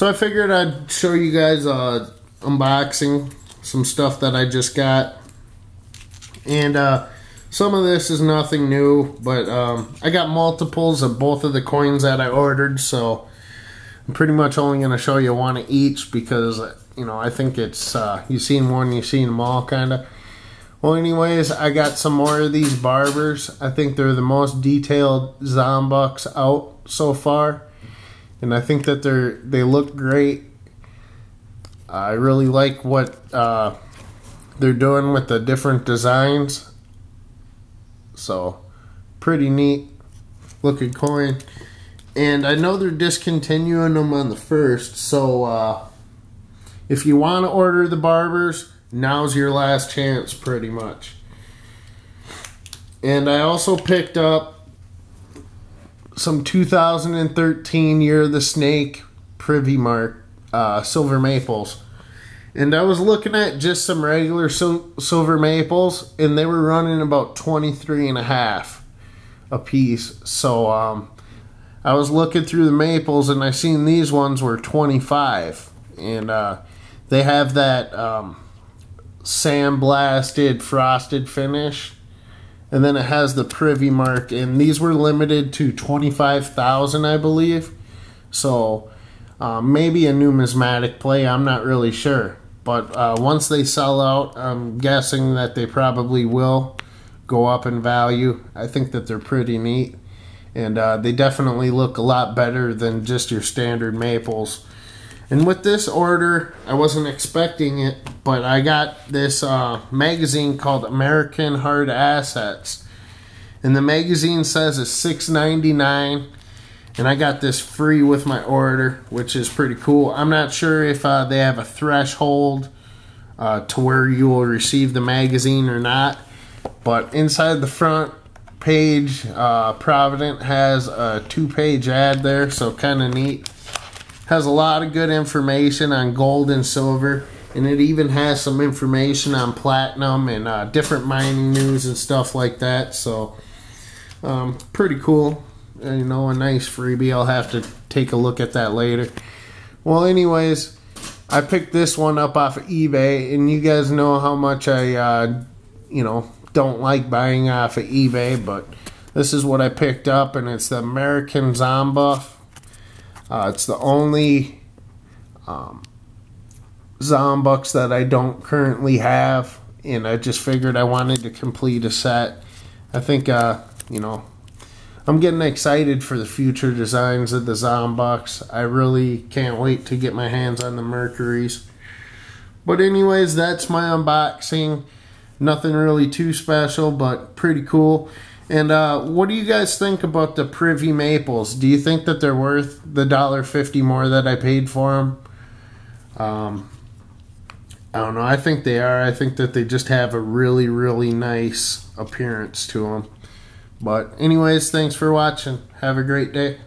So I figured I'd show you guys uh, unboxing some stuff that I just got. And uh, some of this is nothing new, but um, I got multiples of both of the coins that I ordered, so I'm pretty much only going to show you one of each because, you know, I think it's, uh, you've seen one, you've seen them all, kind of. Well, anyways, I got some more of these barbers. I think they're the most detailed Zombucks out so far. And I think that they're they look great. I really like what uh, they're doing with the different designs. So, pretty neat looking coin. And I know they're discontinuing them on the first, so uh, if you want to order the barbers, now's your last chance, pretty much. And I also picked up some 2013 Year of the Snake Privy Mark uh, Silver Maples. And I was looking at just some regular sil- silver maples, and they were running about 23 and a half a piece. So um, I was looking through the maples, and I seen these ones were 25. And uh, they have that um, sandblasted frosted finish and then it has the privy mark and these were limited to 25,000 I believe. So um, maybe a numismatic play I'm not really sure. But uh, once they sell out I'm guessing that they probably will go up in value. I think that they're pretty neat. And uh, they definitely look a lot better than just your standard maples and with this order, I wasn't expecting it, but I got this uh, magazine called American Hard Assets. And the magazine says it's $6.99. And I got this free with my order, which is pretty cool. I'm not sure if uh, they have a threshold uh, to where you will receive the magazine or not. But inside the front page, uh, Provident has a two page ad there, so kind of neat has a lot of good information on gold and silver and it even has some information on platinum and uh, different mining news and stuff like that so um, pretty cool. Uh, you know a nice freebie. I'll have to take a look at that later. Well anyways i picked this one up off of ebay and you guys know how much i uh, you know don't like buying off of ebay but this is what i picked up and it's the american zombuff uh, it's the only um, Zombucks that I don't currently have, and I just figured I wanted to complete a set. I think, uh, you know, I'm getting excited for the future designs of the Zombucks. I really can't wait to get my hands on the Mercuries. But anyways, that's my unboxing. Nothing really too special, but pretty cool. And uh, what do you guys think about the Privy Maples? Do you think that they're worth the dollar fifty more that I paid for them? Um, I don't know. I think they are. I think that they just have a really, really nice appearance to them. But anyways, thanks for watching. Have a great day.